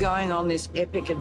going on this epic adventure.